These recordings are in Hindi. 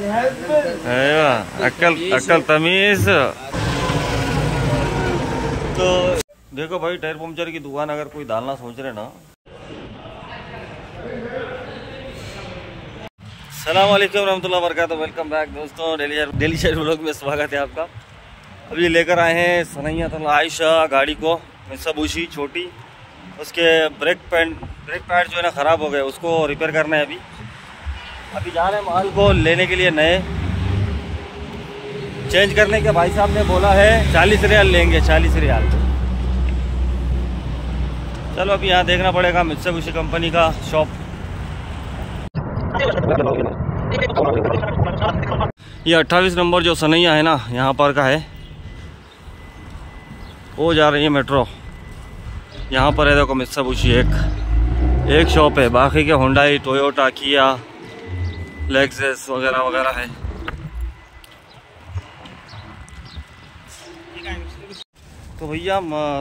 अय्या, अक्कल अक्कल तमीज। तो देखो भाई टायर पंचर की दुकान अगर कोई डालना सोच रहे ना। सलाम वालेकुम रहमतुल्लाह वरकत वेलकम बैक दोस्तों डेली डेली शेयर ब्लॉग में स्वागत है आपका। अभी लेकर आए हैं सनैया तला आयशा गाड़ी को मिसबूशी छोटी। उसके ब्रेक पैड ब्रेक पैड जो है ना ख़राब हो गए उसको रिपेयर करना है अभी। अभी जा रहे हैं माल को लेने के लिए नए। चेंज करने के भाई साहब ने बोला है, चालीस रियाल लेंगे, चालीस रियाल। चलो अभी यहाँ देखना पड़ेगा मित्सुबिशी कंपनी का शॉप। ये 28 नंबर जो सनैया है ना, यहाँ पर का है। वो जा रही है मेट्रो। यहाँ पर है देखो मित्सुबिशी एक। एक शॉप है, बाकी के होंडाई टोयोटा किया लेक्सेस वगैरह वगैरह है। तो भैया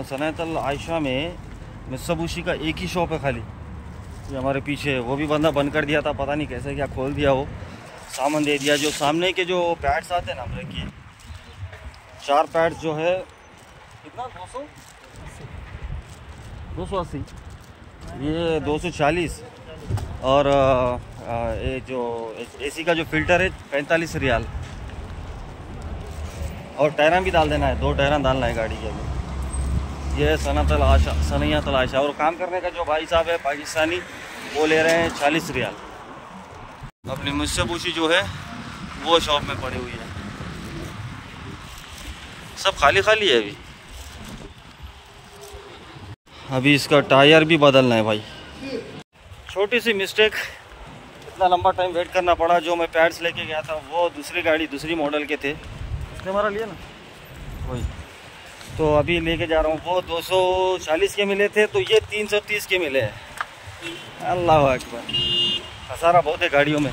सनातल आयशा में मिसबूशी का एक ही शॉप है खाली। ये हमारे पीछे वो भी बंदा बंद कर दिया था पता नहीं कैसे क्या खोल दिया वो। सामान दे दिया जो सामने के जो पैड्स आते हैं ना ब्रेक के चार पैड्स जो है कितना? दो सौ? दो सौ अस्सी। ये दो सौ चालीस। और अ, ये जो, एसी का जो फ़िल्टर है, पैंतालीस रियाल। और टायरा भी डाल देना है, दो टायरा डालना है गाड़ी के अभी ये सनातल आशा, सनैया तल आशा और काम करने का जो भाई साहब है, पाकिस्तानी, वो ले रहे हैं चालीस रियाल। अपनी मुझसे पूछी जो है, वो शॉप में पड़ी हुई है। सब खाली खाली है अभी। अभी इसका टायर भी बदलना है भाई। छोटी सी मिस्टेक इतना लंबा टाइम वेट करना पड़ा, जो मैं पैड्स लेके गया था, वो दूसरी गाड़ी, दूसरी मॉडल के थे। उसने हमारा लिया ना? वही। तो अभी लेके जा रहा हूँ, वो 240 के मिले थे तो ये 330 के मिले हैं। अल्लाह अकबर। खसारा बहुत है गाड़ियों में।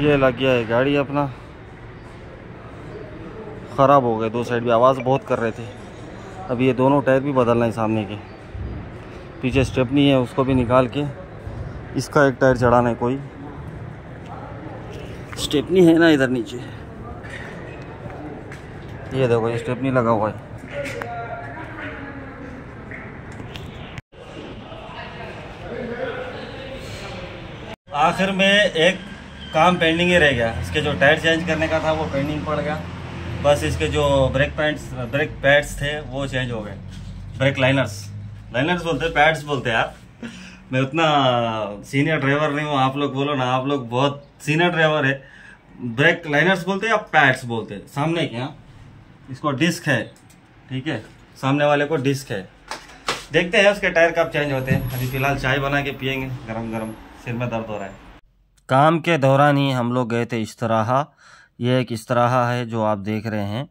ये लग गया है गाड़ी अपना। ख़राब हो गए, दो साइड भी। आवाज़ बहुत कर रहे थे। अभी ये दोनों टायर भी बदलना है सामने के। पीछे स्टेपनी है, उसको भी निकाल के। इसका एक टायर चढ़ाना है कोई। स्टेपनी है ना इधर नीचे। ये देखो ये स्टेपनी लगा हुआ है। आखिर में एक काम पेंडिंग ही रह गया। इसके जो टायर चेंज करने का था वो पेंडिंग पड़ गया। बस इसके जो ब्रेक पैंट्स ब्रेक पैड्स थे वो चेंज हो गए। ब्रेक लाइनर्स लाइनर्स बोलते हैं पैड्स बोलते हैं यार। मैं उतना सीनियर ड्राइवर नहीं हूँ, आप लोग बोलो ना, आप लोग बहुत सीनियर ड्राइवर है। ब्रेक लाइनर्स बोलते हैं या पैड्स बोलते हैं? सामने के यहाँ इसको डिस्क है, ठीक है? सामने वाले को डिस्क है। देखते हैं उसके टायर कब चेंज होते हैं। अभी फ़िलहाल चाय बना के पियेंगे गरम गरम सिर में दर्द हो रहा है। काम के दौरान ही हम लोग गए थे इस तरह ये एक इस तरह है जो आप देख रहे हैं,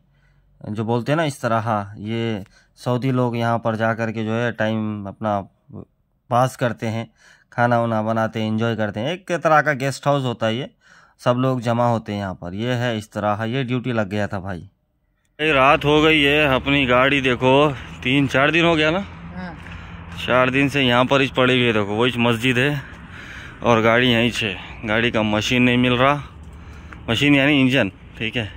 जो बोलते हैं ना इस तरह ये सऊदी लोग यहाँ पर जा कर के जो है टाइम अपना पास करते हैं खाना वाना बनाते हैं एंजॉय करते हैं। एक तरह का गेस्ट हाउस होता है ये। सब लोग जमा होते हैं यहाँ पर। ये है इस्तराहा ये ड्यूटी लग गया था भाई। भाई रात हो गई है अपनी गाड़ी देखो। तीन चार दिन हो गया ना? चार दिन से यहाँ पर ही पड़ी हुई है देखो वही मस्जिद है और गाड़ी यहीं से। गाड़ी का मशीन नहीं मिल रहा। मशीन यानी इंजन ठीक है?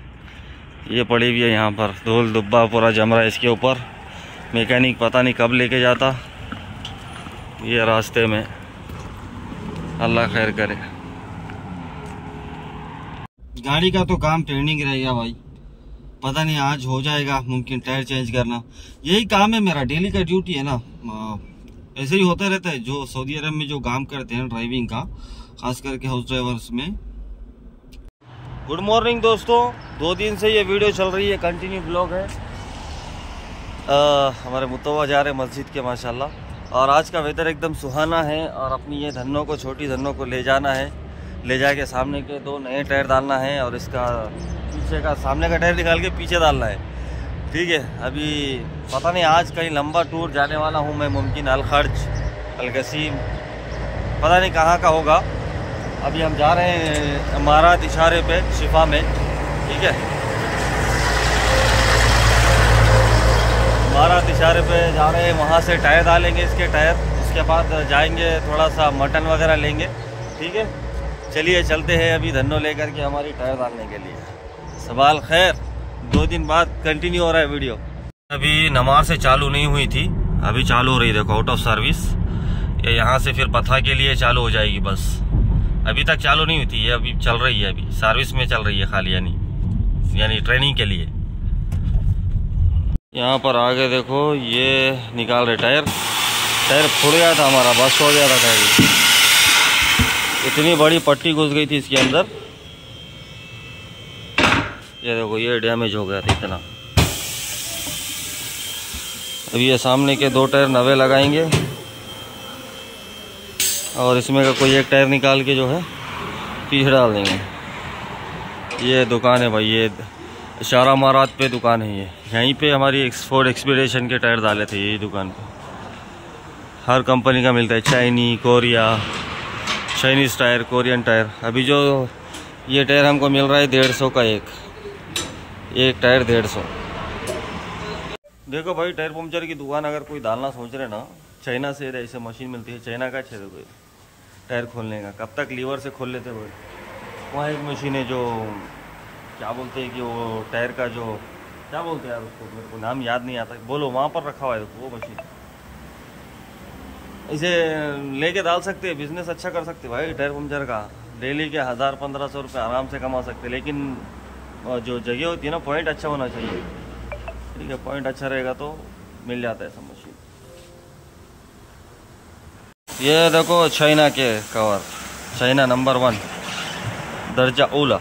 ये पड़ी हुई है यहाँ पर। धूल दुब्बा पूरा जम रहा है इसके ऊपर। मैकेनिक पता नहीं कब लेके जाता। ये रास्ते में। अल्लाह खैर करे। गाड़ी का तो काम पेंडिंग रह गया भाई। पता नहीं आज हो जाएगा मुमकिन टायर चेंज करना। यही काम है मेरा डेली का ड्यूटी है ना। ऐसे ही होता रहता है जो सऊदी अरब में जो काम करते हैं ड्राइविंग का खास करके हाउस ड्राइवर्स में। गुड मॉर्निंग दोस्तों। दो दिन से ये वीडियो चल रही है कंटिन्यू ब्लॉग है। अ, हमारे मुतवा जा रहे मस्जिद के माशाल्लाह। और आज का वेदर एकदम सुहाना है और अपनी ये धनों को, छोटी धनों को ले जाना है। ले जा के सामने के दो नए टायर डालना है और इसका पीछे का, सामने का टायर निकाल के पीछे डालना है। ठीक है, अभी पता नहीं आज कहीं लंबा टूर जाने वाला हूँ मैं मुमकिन अलखर्ज अलगसीम पता नहीं कहाँ का होगा। अभी हम जा रहे हैं इमारत इशारे पे, शिफा में। ठीक है इमारत इशारे पे जा रहे हैं, वहाँ से टायर डालेंगे इसके टायर, उसके बाद जाएँगे थोड़ा सा मटन वगैरह लेंगे, ठीक है? चलिए, चलते हैं अभी धनो लेकर के हमारी टायर डालने के लिए। सवाल खैर, दो दिन बाद कंटिन्यू हो रहा है वीडियो अभी नमाज़ से चालू नहीं हुई थी, अभी चालू हो रही देखो आउट ऑफ़ सर्विस ये यहाँ से फिर पथा के लिए चालू हो जाएगी बस। अभी तक चालू नहीं हुई थी, ये अभी चल रही है अभी सर्विस में चल रही है खाली, यानी यानी ट्रेनिंग के लिए। यहाँ पर आगे देखो, ये निकाल रहे टायर। टायर फुट गया था हमारा, बस हो गया था टायर। इतनी बड़ी पट्टी घुस गई थी इसके अंदर। ये देखो, ये डैमेज हो गया था इतना। अभी ये सामने के दो टायर नवे लगाएँगे। और इसमें का कोई एक टायर निकाल के जो है पीछे डाल देंगे। ये दुकान है भाई, ये इशारा मारात पे दुकान है ये। यहीं पे हमारी एक्सपोर्ट एक्सपीडिशन के टायर डाले थे यही दुकान पे। हर कंपनी का मिलता है Chinese Korea Chinese tyre Korean tyre अभी जो ये टायर हमको मिल रहा है डेढ़ सौ का एक। एक टायर डेढ़ सौ। देखो भाई टायर पंचर की दुकान अगर कोई डालना सोच रहे ना चाइना से ऐसे मशीन मिलती है चाइना का छेद टायर खोलने का। कब तक लीवर से खोल लेते भाई? वहाँ एक मशीन है जो क्या बोलते हैं कि वो टायर का जो, क्या बोलते हैं यार उसको? मेरे को नाम याद नहीं आता। बोलो, वहाँ पर रखा हुआ है वो मशीन। इसे लेके डाल सकते हैं बिज़नेस अच्छा कर सकते भाई टायर पंचर का। डेली के हज़ार पंद्रह सौ रुपये आराम से कमा सकते लेकिन जो जगह होती है ना पॉइंट अच्छा होना चाहिए। ठीक है पॉइंट अच्छा रहेगा तो मिल जाता है सब मशीन। ये देखो चाइना के कवर चाइना नंबर वन दर्जा ओला।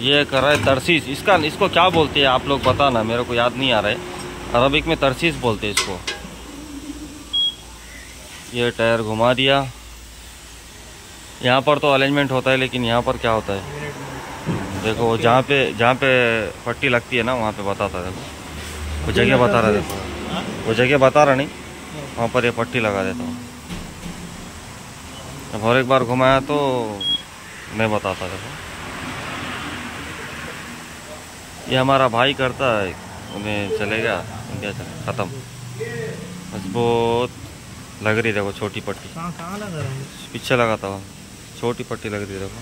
ये कर रहा है तरसीस इसका इसको क्या बोलते हैं आप लोग बताना मेरे को याद नहीं आ रहा है अरबिक में तरसीस बोलते हैं इसको ये टायर घुमा दिया यहाँ पर तो अरेंजमेंट होता है लेकिन यहाँ पर क्या होता है देखो वो जहाँ पे जहाँ पे पट्टी लगती है ना वहाँ पे बताता देखो। वो जगह बता रहा देखो। वो जगह बता रहा नहीं वहाँ पर ये पट्टी लगा देता हूँ। अब और एक बार घुमाया तो मैं बताता देखो। ये हमारा भाई करता है उन्हें चलेगा इंडिया चले ख़त्म। बस बहुत लग रही देखो छोटी पट्टी। कहाँ कहाँ लगा रहा है? पीछे लगाता हूँ छोटी पट्टी लग रही देखो।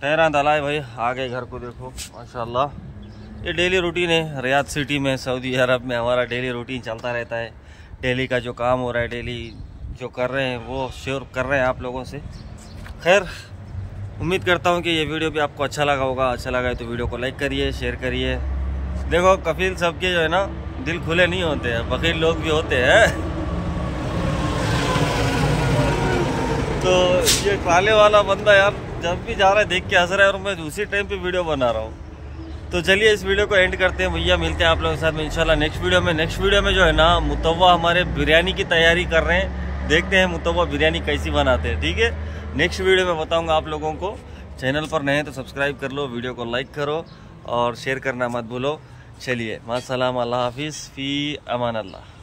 ठहरा दलाई भाई आगे घर को देखो माशाल्लाह ये डेली रूटीन है। रियाद सिटी में सऊदी अरब में हमारा डेली रूटीन चलता रहता है। डेली का जो काम हो रहा है डेली जो कर रहे हैं, वो शेयर कर रहे हैं आप लोगों से। खैर, उम्मीद करता हूँ कि ये वीडियो भी आपको अच्छा लगा होगा। अच्छा लगा है तो वीडियो को लाइक करिए शेयर करिए। देखो, कफिल सबके जो है ना, दिल खुले नहीं होते हैं। बकीर लोग भी होते हैं। तो ये काले वाला बंदा यार, जब भी जा रहा है, देख के हंस रहा है और मैं उसी टाइम पे वीडियो बना रहा हूँ। तो चलिए इस वीडियो को एंड करते हैं। भैया, मिलते हैं आप लोगों के साथ में, इंशाल्लाह नेक्स्ट वीडियो में। नेक्स्ट वीडियो में जो है ना मुतवा हमारे बिरयानी की तैयारी कर रहे हैं। देखते हैं मुतवा बिरयानी कैसी बनाते हैं, ठीक है? नेक्स्ट वीडियो में बताऊँगा आप लोगों को। चैनल पर नए हैं तो सब्सक्राइब कर लो वीडियो को लाइक करो और शेयर करना मत भूलो। चलिए मासलाम अल्लाह हाफिज़, फ़ी अमान अल्लाह